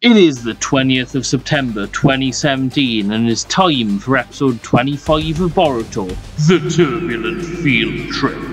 It is the 20th of September 2017 and it's time for episode 25 of Boruto, The Turbulent Field Trip.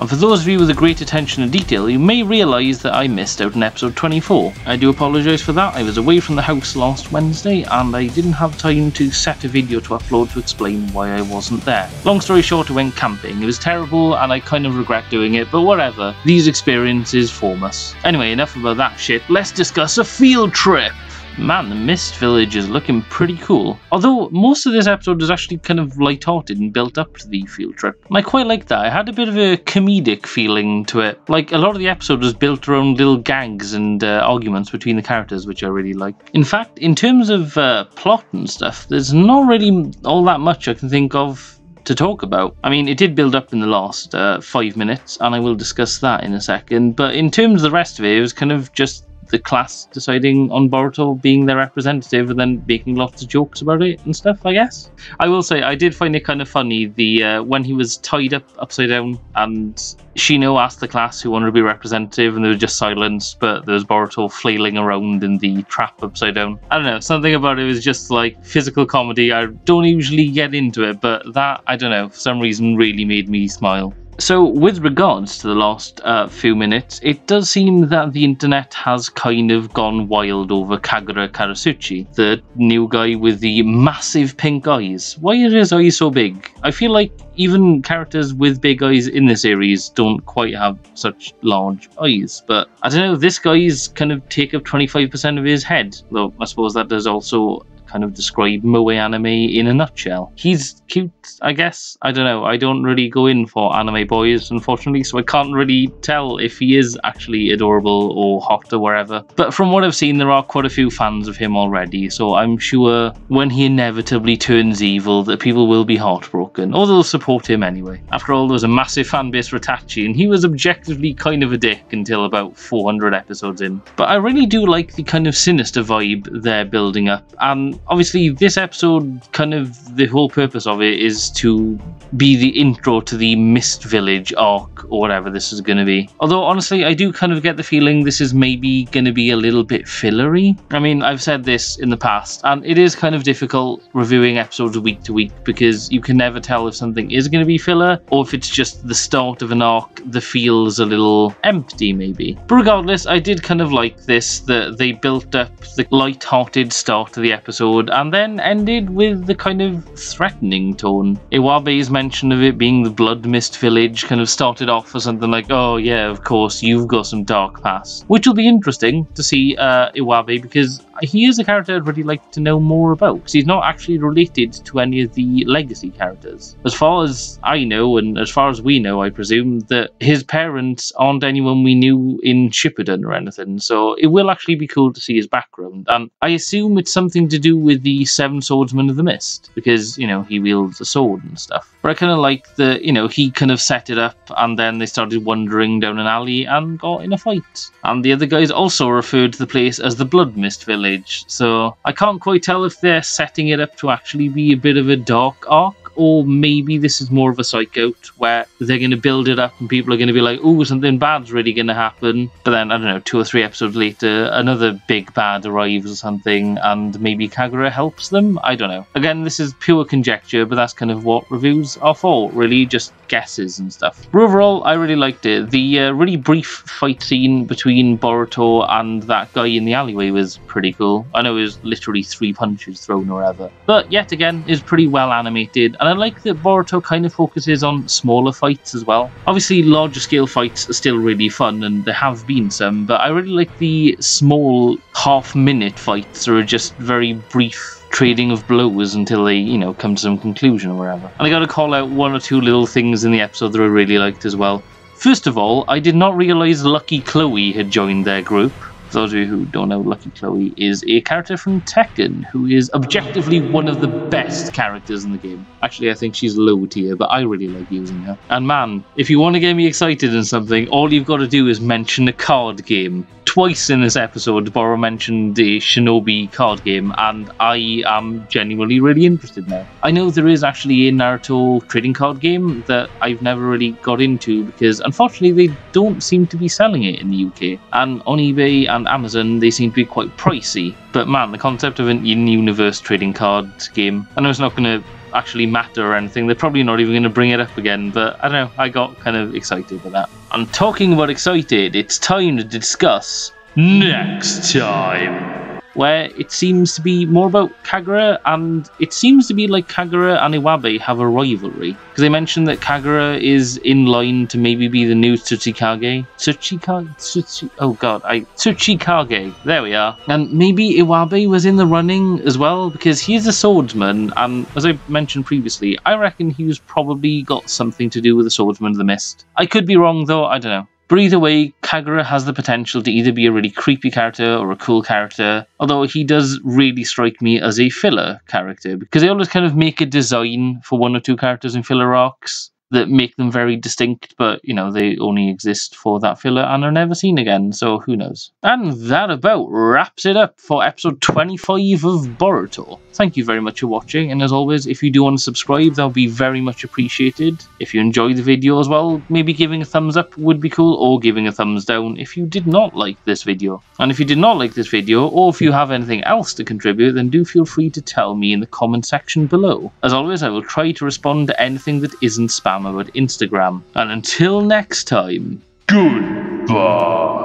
And for those of you with a great attention to detail, you may realise that I missed out on episode 24. I do apologise for that, I was away from the house last Wednesday and I didn't have time to set a video to upload to explain why I wasn't there. Long story short, I went camping. It was terrible and I kind of regret doing it, but whatever. These experiences form us. Anyway, enough about that shit, let's discuss a field trip! Man, the Mist Village is looking pretty cool. Although most of this episode is actually kind of light-hearted and built up to the field trip. And I quite like that. I had a bit of a comedic feeling to it. Like a lot of the episode was built around little gags and uh, arguments between the characters, which I really like. In fact, in terms of uh, plot and stuff, there's not really all that much I can think of to talk about. I mean, it did build up in the last uh, five minutes, and I will discuss that in a second. But in terms of the rest of it, it was kind of just the class deciding on Boruto being their representative and then making lots of jokes about it and stuff, I guess. I will say, I did find it kind of funny the uh, when he was tied up upside down and Shino asked the class who wanted to be representative and there was just silence, but there was Boruto flailing around in the trap upside down. I don't know, something about it was just like physical comedy. I don't usually get into it, but that, I don't know, for some reason really made me smile. So, with regards to the last uh, few minutes, it does seem that the internet has kind of gone wild over Kagura Karatachi, the new guy with the massive pink eyes. Why are his eyes so big? I feel like even characters with big eyes in the series don't quite have such large eyes, but I don't know, this guy's kind of take up 25% of his head, though I suppose that does also kind of describe moe anime in a nutshell. He's cute, I guess. I don't know. I don't really go in for anime boys, unfortunately, so I can't really tell if he is actually adorable or hot or wherever. But from what I've seen, there are quite a few fans of him already, so I'm sure when he inevitably turns evil, that people will be heartbroken, or they'll support him anyway. After all, there was a massive fan base for Itachi, and he was objectively kind of a dick until about 400 episodes in. But I really do like the kind of sinister vibe they're building up, and obviously this episode kind of the whole purpose of it is to be the intro to the mist village arc or whatever this is going to be. Although honestly i do kind of get the feeling this is maybe going to be a little bit fillery. I mean i've said this in the past and it is kind of difficult reviewing episodes week to week because you can never tell if something is going to be filler or if it's just the start of an arc that feels a little empty maybe. But regardless i did kind of like this that they built up the light-hearted start to the episode episode and then ended with the kind of threatening tone. Iwabe's mention of it being the Blood Mist Village kind of started off as something like, oh yeah, of course, you've got some dark past. Which will be interesting to see uh, Iwabe because he is a character I'd really like to know more about because he's not actually related to any of the legacy characters. As far as I know, and as far as we know, I presume that his parents aren't anyone we knew in Shippuden or anything. So it will actually be cool to see his background. And I assume it's something to do with the Seven Swordsmen of the Mist because, you know, he wields a sword and stuff. But I kind of like the you know, he kind of set it up and then they started wandering down an alley and got in a fight. And the other guys also referred to the place as the Blood Mist Village. So I can't quite tell if they're setting it up to actually be a bit of a dark arc or maybe this is more of a psych out where they're going to build it up and people are going to be like, oh, something bad's really going to happen. But then, I don't know, two or three episodes later, another big bad arrives or something, and maybe Kagura helps them. I don't know. Again, this is pure conjecture, but that's kind of what reviews are for, really, just guesses and stuff. But overall, I really liked it. The uh, really brief fight scene between Boruto and that guy in the alleyway was pretty cool. I know it was literally three punches thrown or whatever. But yet again, is pretty well animated and I like that Boruto kind of focuses on smaller fights as well. Obviously, larger scale fights are still really fun, and there have been some, but I really like the small half minute fights that are just very brief trading of blows until they, you know, come to some conclusion or whatever. And I gotta call out one or two little things in the episode that I really liked as well. First of all, I did not realise Lucky Chloe had joined their group. Those of you who don't know, Lucky Chloe is a character from Tekken who is objectively one of the best characters in the game. Actually, I think she's low tier, but I really like using her. And man, if you want to get me excited in something, all you've got to do is mention a card game. Twice in this episode, Boro mentioned the Shinobi card game, and I am genuinely really interested now. I know there is actually a Naruto trading card game that I've never really got into because unfortunately they don't seem to be selling it in the UK. And on eBay and Amazon, they seem to be quite pricey. But man, the concept of an in-universe trading card game, I know it's not going to actually matter or anything. They're probably not even going to bring it up again, but I don't know. I got kind of excited with that. And talking about excited, it's time to discuss next time where it seems to be more about Kagura, and it seems to be like Kagura and Iwabe have a rivalry. Because they mentioned that Kagura is in line to maybe be the new Tsuchikage. Tsuchikage? Tsuchi, oh god, I Tsuchikage. There we are. And maybe Iwabe was in the running as well, because he's a swordsman, and as I mentioned previously, I reckon he's probably got something to do with the Swordsman of the Mist. I could be wrong though, I don't know. But either way, Kagura has the potential to either be a really creepy character or a cool character, although he does really strike me as a filler character, because they always kind of make a design for one or two characters in filler arcs that make them very distinct, but you know, they only exist for that filler and are never seen again, so who knows. And that about wraps it up for episode 25 of Boruto. Thank you very much for watching, and as always, if you do want to subscribe, that would be very much appreciated. If you enjoy the video as well, maybe giving a thumbs up would be cool, or giving a thumbs down if you did not like this video. And if you did not like this video, or if you have anything else to contribute, then do feel free to tell me in the comment section below. As always, I will try to respond to anything that isn't spam Instagram. And until next time, goodbye.